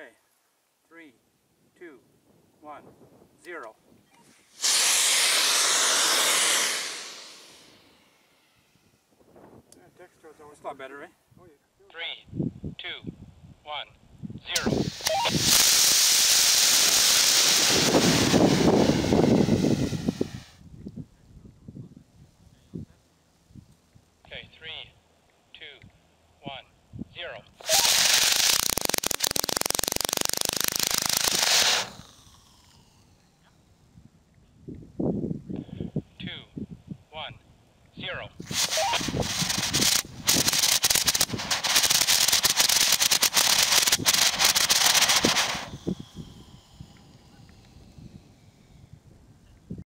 Okay. Three, two, one, zero. Yeah, Dextrose always a lot better, eh? Oh, yeah. Three, two, one, zero. Okay, three, two, one, zero. Two, one, zero.